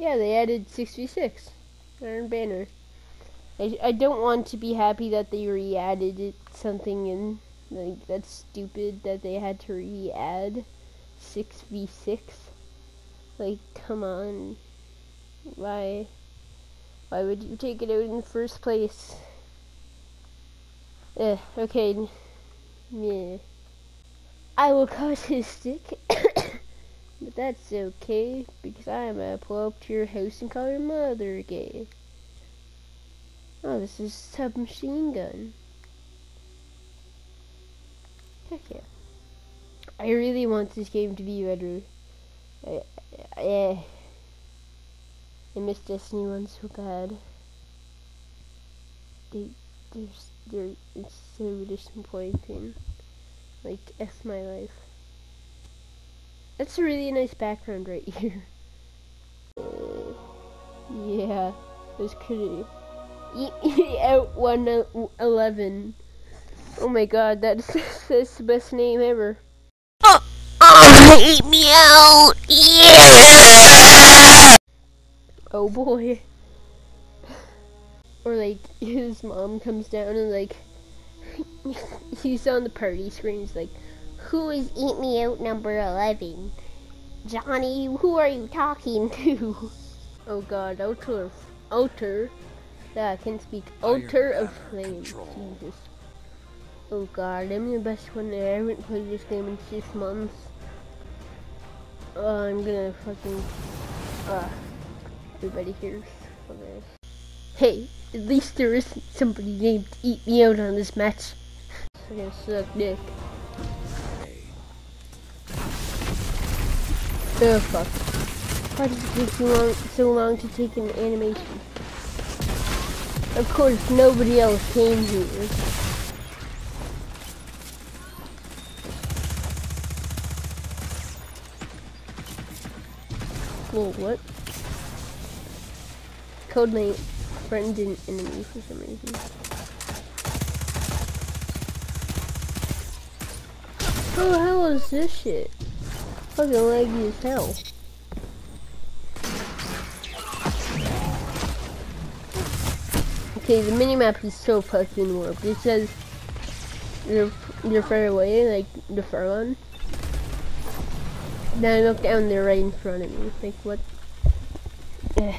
Yeah, they added 6v6. Iron Banner. I, I don't want to be happy that they re-added something in like that's stupid that they had to re-add 6v6. Like, come on. Why? Why would you take it out in the first place? Eh, okay. Yeah. I will cut his stick. But that's okay, because I'm gonna pull up to your house and call your mother gay. Oh, this is submachine gun. Heck yeah. I really want this game to be better. I, I, I miss Destiny 1 so bad. They, there's, there, it's so disappointing. Like, F my life. That's a really nice background right here. Uh, yeah, that's pretty. out 111. Oh my god, that's, that's the best name ever. Oh, oh, eat me out! Yeah! Oh boy. Or like, his mom comes down and like, he's on the party screen, he's like, Who is Eat Me Out number 11? Johnny, who are you talking to? Oh god, outer, outer, yeah, I can speak, outer of flames, Jesus. Oh god, I'm the best one there. I haven't played this game in six months. Oh, I'm gonna fucking. Uh, everybody hears for this. Hey, at least there isn't somebody named Eat Me Out on this match. I'm gonna suck dick. Oh fuck. Why does it take so long, so long to take an animation? Of course, nobody else came here. Whoa, what? Codename friend and enemy for some reason. How the hell is this shit? Fucking laggy as hell. Okay, the minimap is so fucking warped. It says you're you're far away, like the far one. Then I look down there right in front of me. Like what? Eh.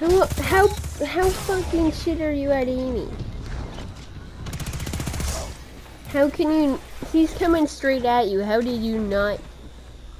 How how how fucking shit are you at aiming? How can you? He's coming straight at you. How did you not?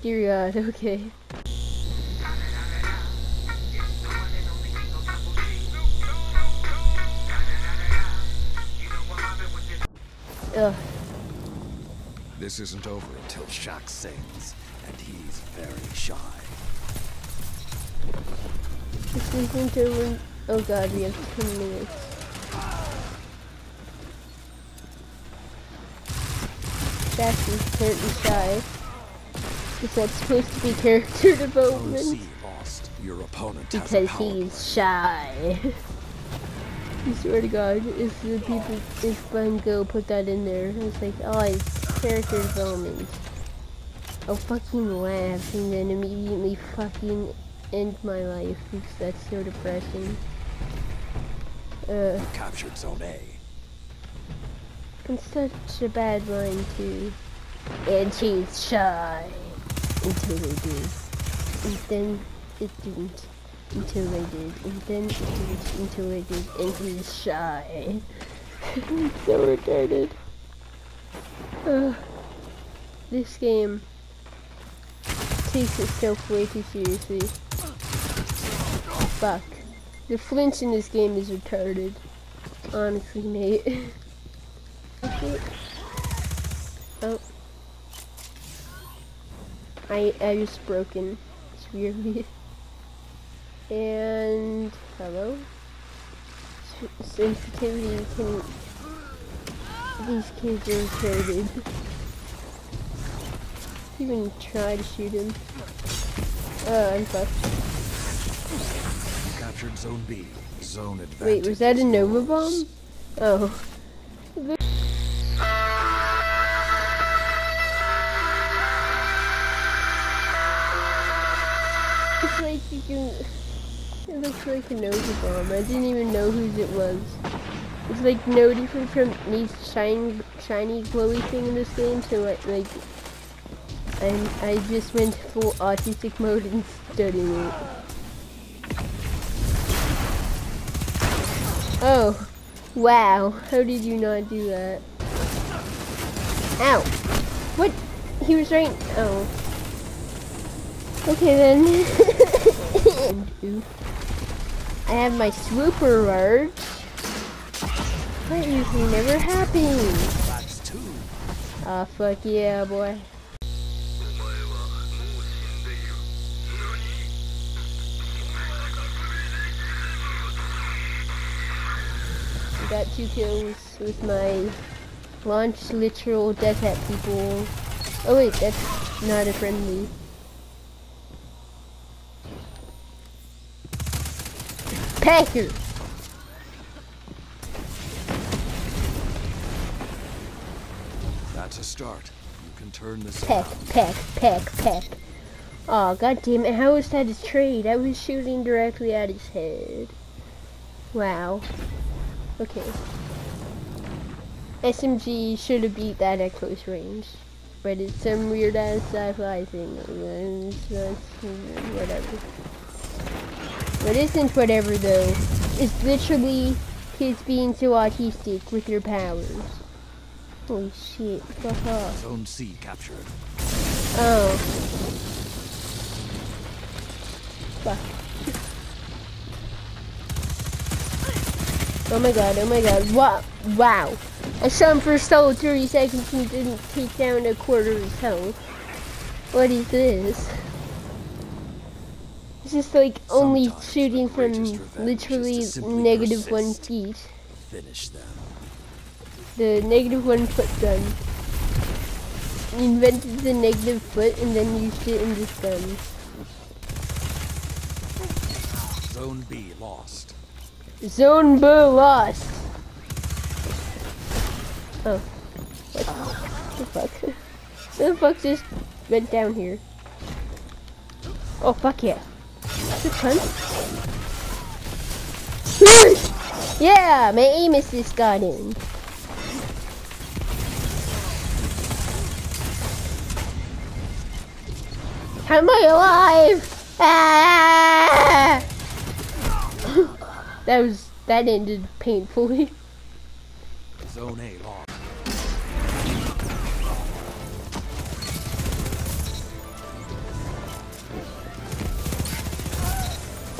Dear God. Okay. Ugh. This isn't over until Shaxx sings, and he's very shy. This isn't over. Oh God, we have 10 minutes. Is apparently shy. Is that supposed to be character development? Lost. Your opponent Because he's shy. I swear to God, if the people, if Bungo put that in there, it's like, oh, it's character development. I'll fucking laugh and then immediately fucking end my life because that's so depressing. Uh, captured Zone A. it's such a bad line too. And she's shy until they did, and then it didn't until they did, and then it didn't until they did, and he's shy. so retarded. Uh, this game takes itself way too seriously. Fuck. The flinch in this game is retarded. Honestly, mate. oh. I I just broken severely. And hello. Sensitivity can. These kids are retarded. Even try to shoot him. Oh, I'm fucked. Captured Zone B. Zone advantage. Wait, was that a Nova bomb? Oh. Freaking. It looks like a nosy bomb. I didn't even know whose it was. It's like no different from Neith's shiny, shiny glowy thing in this game, so I, like, and I just went full autistic mode and studied it. Oh, wow, how did you not do that? Ow, what? He was right, oh. Okay then. I have my swooper large. That usually never happens. Ah, fuck yeah, boy. I got two kills with my launch literal death at people. Oh wait, that's not a friendly. Packer! That's a start. You can turn this Peck, around. peck, peck, peck. Oh god damn it, how was that his trade? I was shooting directly at his head. Wow. Okay. SMG should have beat that at close range. But it's some weird ass sci-fi thing. and it's just, Whatever. What isn't whatever though, is literally kids being so autistic with their powers. Holy shit, fuck off. Zone C captured. Oh. Fuck. Oh my god, oh my god, wow, wow. I shot him for a solid 30 seconds and didn't take down a quarter of his health. What is this? It's just like only Sometimes shooting from greatest revenge is literally negative one feet. Finish them. The negative one foot gun. Invented the negative foot and then used it in this gun. Zone B lost. Zone B lost. Oh. What the fuck? The fuck just went down here? Oh fuck yeah. Yeah, my aim got in. How am I alive? Ah! that was that ended painfully. Zone A lost.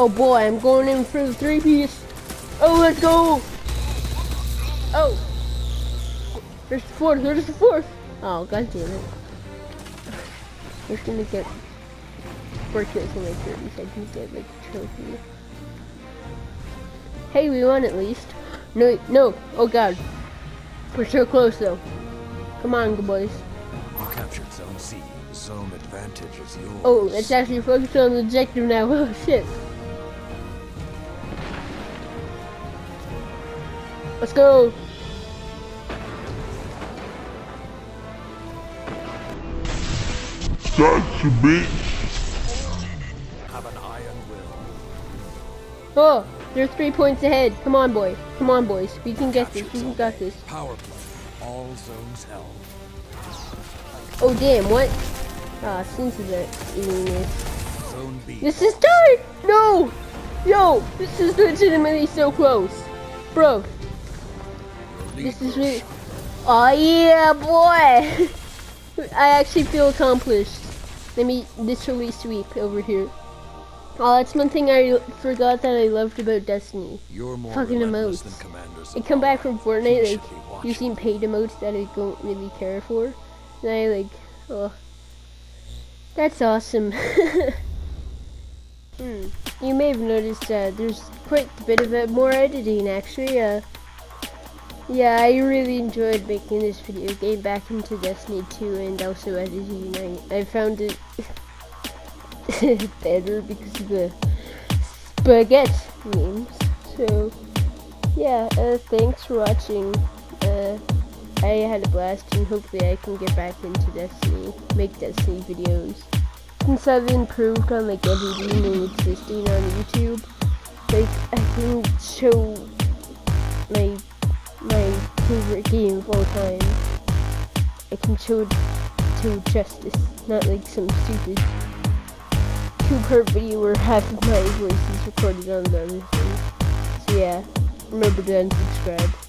Oh boy, I'm going in for the three piece. Oh, let's go. Oh. There's the fourth, there's the fourth. Oh, god damn it. We're gonna get four kills in like 30 seconds, get like a trophy. Hey, we won at least. No, no, oh god. We're so close though. Come on, good boys. You captured Zone C. Zone advantage is yours. Oh, let's actually focus on the objective now. Oh shit. Let's go. That's a bit. Have an iron will. Oh, they're three points ahead. Come on, boy. Come on, boys. We can get this. We can Zone got this. Power play. All zones held. Oh, damn. What? Ah, since that eating this. Zone B. This is done. No. Yo, this is legitimately so close, bro. Relief This is rush. really. Oh yeah, boy. I actually feel accomplished. Let me literally sweep over here. Oh, that's one thing I forgot that I loved about Destiny. You're more fucking relentless emotes. than. I come back from Fortnite like be watching. using paid emotes that I don't really care for. And I like, oh, that's awesome. hmm. You may have noticed uh, there's quite a bit of uh, more editing actually. Uh, yeah, I really enjoyed making this video, getting back into Destiny 2 and also editing. I, I found it better because of the spaghetti memes. So, yeah, uh, thanks for watching. Uh, I had a blast and hopefully I can get back into Destiny, make Destiny videos. since I've improved on like everything existing on YouTube, like I can show my my favorite game of all time. I can show to justice, not like some stupid two-part video where half of my voice is recorded on the other thing. So yeah, remember to unsubscribe.